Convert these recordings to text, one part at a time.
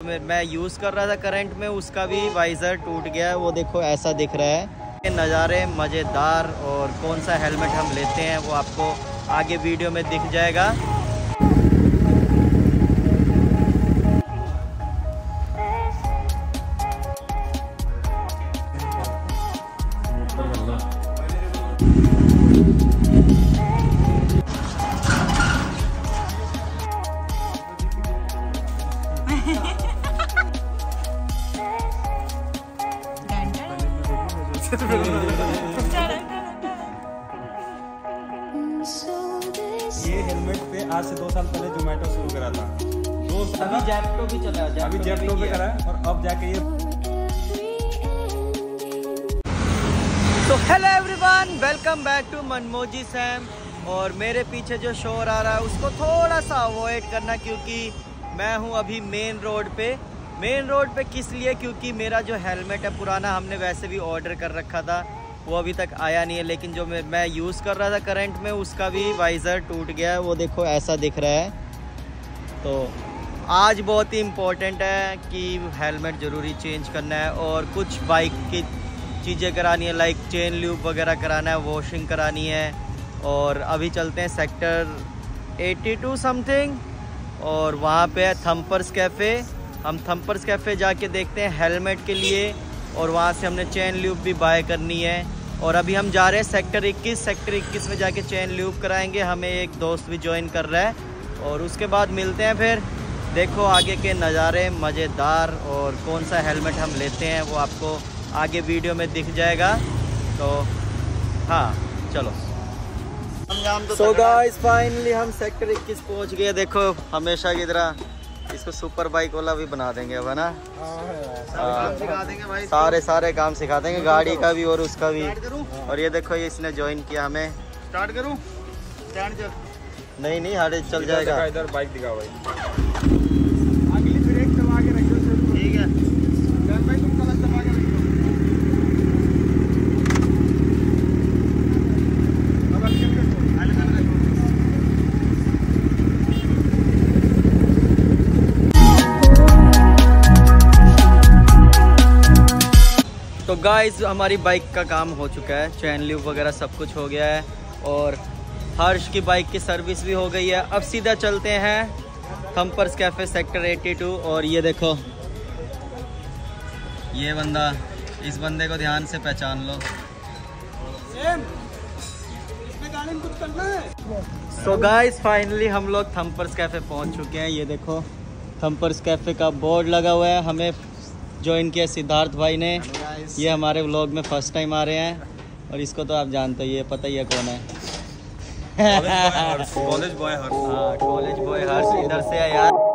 मैं यूज़ कर रहा था करंट में, उसका भी वाइज़र टूट गया है, वो देखो ऐसा दिख रहा है। नज़ारे मज़ेदार और कौन सा हेलमेट हम लेते हैं, वो आपको आगे वीडियो में दिख जाएगा। ये हेलमेट पे आज से दो साल पहले जोमेटो शुरू करा था। दो साल अभी जैप्टो भी चला अभी जेप्टो पे करा है और अब जाके ये तो hello everyone welcome back to Manmoji Sam और मेरे पीछे जो शोर आ रहा है उसको थोड़ा सा अवॉइड करना क्योंकि मैं हूँ अभी मेन रोड पे। मेन रोड पे किस लिए? क्योंकि मेरा जो हेलमेट है पुराना हमने वैसे भी ऑर्डर कर रखा था। वो अभी तक आया नहीं है, लेकिन जो मैं मैं यूज़ कर रहा था करंट में, उसका भी वाइज़र टूट गया है, वो देखो ऐसा दिख रहा है। तो आज बहुत ही इम्पोर्टेंट है कि हेलमेट ज़रूरी चेंज करना है और कुछ बाइक की चीज़ें करानी है लाइक चेन ल्यूब वगैरह कराना है वॉशिंग करानी है। और अभी चलते हैं सेक्टर 82 समथिंग और वहाँ पे है थम्पर्स कैफ़े हम थम्पर्स कैफ़े जाके देखते हैं हेलमेट के लिए और वहाँ से हमने चेन ल्यूब भी बाय करनी है। और अभी हम जा रहे हैं सेक्टर 21 सेक्टर 21 में जाके चेन ल्यूब कराएँगे। हमें एक दोस्त भी ज्वाइन कर रहा है। और उसके बाद मिलते हैं फिर। देखो आगे के नज़ारे मज़ेदार और कौन सा हेलमेट हम लेते हैं वो आपको आगे वीडियो में दिख जाएगा। तो हाँ चलो। सो गाइस फाइनली हम सेक्टर 21 पहुँच गए। देखो हमेशा की तरह इसको सुपर बाइक वाला भी बना देंगे अब है ना? हाँ। सारे सारे काम सिखा देंगे गाड़ी का भी और उसका भी। और ये देखो ये इसने ज्वाइन किया हमें। स्टार्ट करूँ? नहीं नहीं हरे चल जाएगा। इधर बाइक दिखा भाई। गाइस हमारी बाइक का काम हो चुका है। चैन ल्यूब वगैरह सब कुछ हो गया है और हर्ष की बाइक की सर्विस भी हो गई है। अब सीधा चलते हैं थम्पर्स कैफ़े सेक्टर 82 और ये देखो। ये बंदा इस बंदे को ध्यान से पहचान लो। सो गाइस फाइनली हम लोग थम्पर्स कैफ़े पहुँच चुके हैं। ये देखो थम्पर्स कैफ़े का बोर्ड लगा हुआ है। हमें ज्वाइन किया सिद्धार्थ भाई ने, ये हमारे व्लॉग में फ़र्स्ट टाइम आ रहे हैं। और इसको तो आप जानते ही है, पता ही है कौन है। College boy Harsh college boy Harsh इधर से है यार।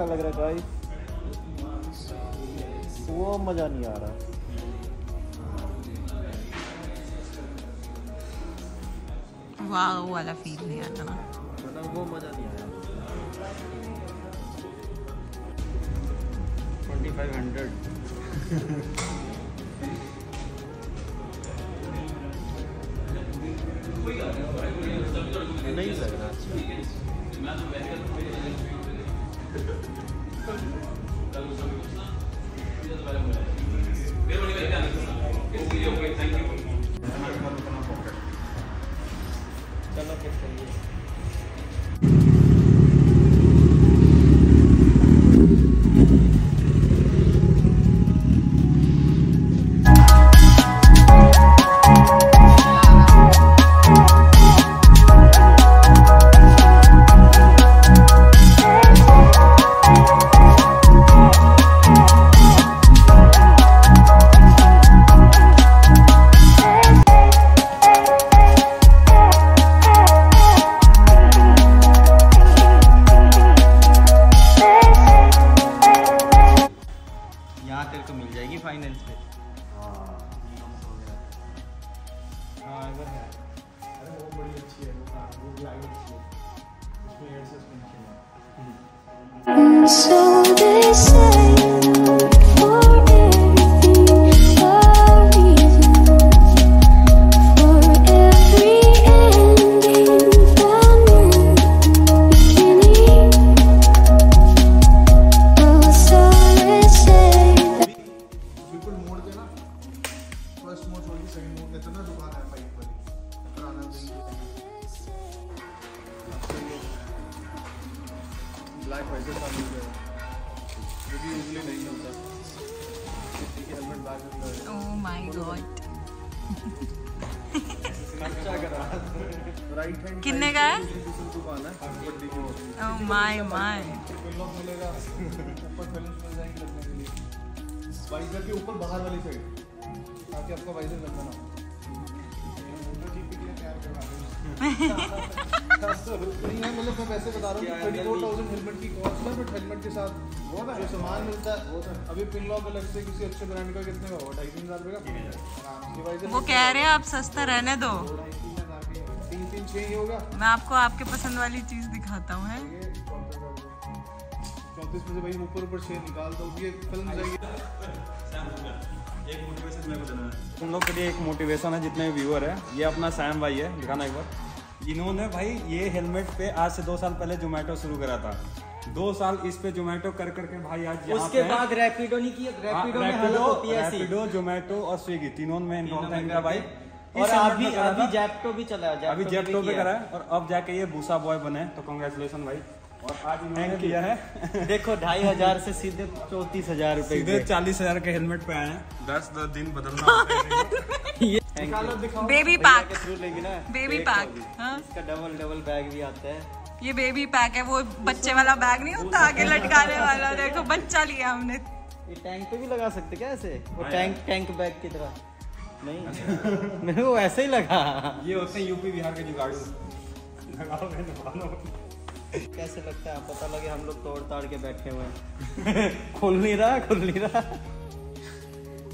अच्छा लग रहा है गाइस वो मज़ा नहीं आ रहा। वाह वाला फील नहीं आता ना। मतलब वो मज़ा नहीं आया। 2500 चलो फिर भी यूजली नहीं होता। ठीक है हेलमेट बैग में ओ माय गॉड खर्चा करा। राइट हैंड कितने का है? दूसरी दुकान है बड्डी की ओ माय माय के वाइजर के ऊपर बाहर वाली साइड ताकि आपका वाइजर गंदा ना हो। MotoGP के लिए तैयार करवा रहे हैं। नहीं है मतलब मैं वैसे बता रहा हूँ थर्टी फोर थाउज़ेंड हेलमेट की कॉस्ट है बट हेलमेट के साथ वो जो सामान मिलता है अभी पिन लॉक अलग से किसी अच्छे ब्रांड का कितने का होगा ढाई तीन हज़ार रुपये का आराम से वाइजर वो कह रहे हैं आप सस्ता रहने दो तीन तीन तीन छः ही होगा मैं आपको आपके पसंद वाली चीज़ दिखाता हूँ है चौंतीस में से भाई ऊपर ऊपर छः निकाल दो ये फ़िल्म जाएगी एक मोटिवेशन मेरे को देना है। तुम लोग के लिए एक मोटिवेशन है जितने व्यूअर है। ये अपना सैम भाई है दिखाना एक बार। इन्होंने भाई ये हेलमेट पे आज से दो साल पहले जोमेटो शुरू करा था। दो साल इस पे जोमेटो कर करके भाई आज उसके बाद रैपिडो नहीं किया हाँ, रैपिडो में हालत होती है ऐसी। रैपिडो जोमेटो और स्विगी तीनों में इन्वॉल्व है इनका भाई। और अभी अभी। जैप्टो भी चला है अभी भी पे करा है और अब जाके ये भूसा बॉय बने तो कॉन्ग्रेचुलेशन भाई। और आज इन्होंने किया है। देखो ढाई हज़ार से सीधे चौतीस हज़ार रुपए सीधे चालीस हज़ार के हेलमेट पे आए हैं। दस दस दिन बदलना होता है निकालो दिखाओ। बेबी पैक बेबी पैक हाँ? इसका डबल डबल बैग भी आता है। ये बेबी पैक है वो बच्चे वाला बैग नहीं होता आगे लटकाने वाला। देखो बच्चा लिया हमने। ये टैंक पे भी लगा सकते क्या ऐसे? वो टैंक टैंक बैग की तरह। नहीं। मेरे को ऐसे ही लगा। ये होते हैं यूपी बिहार के जुगाड़ू। लगाओ। कैसे लगता है? पता लगे हम लोग तोड़ ताड़ के बैठे हुए हैं। खुल नहीं रहा खुल नहीं रहा।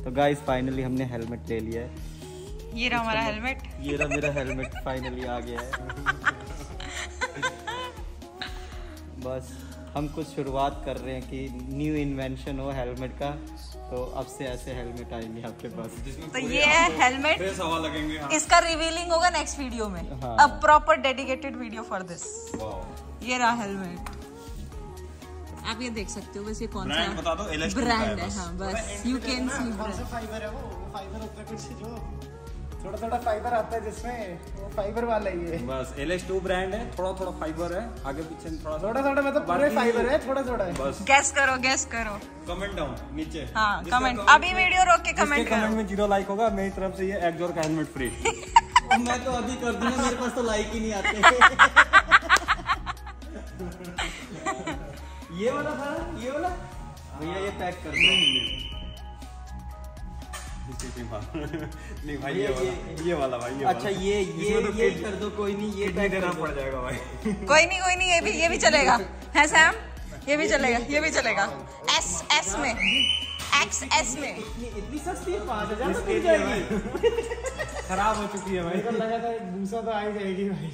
तो गाइस फाइनली हमने हेलमेट ले लिया है। ये रहा हमारा हेलमेट ये रहा मेरा हेलमेट फाइनली आ गया है। बस हम कुछ शुरुआत कर रहे हैं कि न्यू इन्वेंशन हो हेलमेट का। तो अब से ऐसे हेलमेट आएँगे आपके पास। तो ये है हेलमेट हवा लगेंगे हाँ। इसका रिवीलिंग होगा नेक्स्ट वीडियो में। अब proper dedicated video for this ये रहा हेलमेट आप ये देख सकते हो वैसे ये कौन ब्रांड बता सा दो ब्रांड है हाँ बस। यू कैन सी फाइबर है वो? वो फाइबर होता है कुछ जो थोड़ा थोड़ा फाइबर आता है जिसमें वो फाइबर वाला ही है। बस एल एस टू ब्रांड है थोड़ा थोड़ा फाइबर है आगे पीछे थोड़ा थोड़ा थोड़ा मतलब पूरे फाइबर है थोड़ा थोड़ा है। बस। गैस करो गैस करो। कमेंट डाउन नीचे। हाँ कमेंट अभी वीडियो रोक के कमेंट कमेंट में ज़ीरो लाइक होगा मेरी तरफ़ से ये एक्जोर का हेलमेट फ्री मैं तो अभी कर दूँगा मेरे पास तो लाइक ही नहीं आते। ये वाला था ये वाला? भैया ये पैक कर दो। नहीं भाई ये ये- वाला ये। वाला भाई ये अच्छा वाला। ये ये तो ये कर दो कोई नहीं ये पैक देना कर दो। पड़ जाएगा भाई? कोई नहीं कोई नहीं ये भी ये भी चलेगा। है सैम ये भी चलेगा ये भी चलेगा। एस एस में। एक्स एस में। इतनी इतनी सस्ती है पाँच हज़ार मिल जाएगी। खराब हो चुकी है भाई। लगा था दूसरा तो आ ही जाएगी भाई।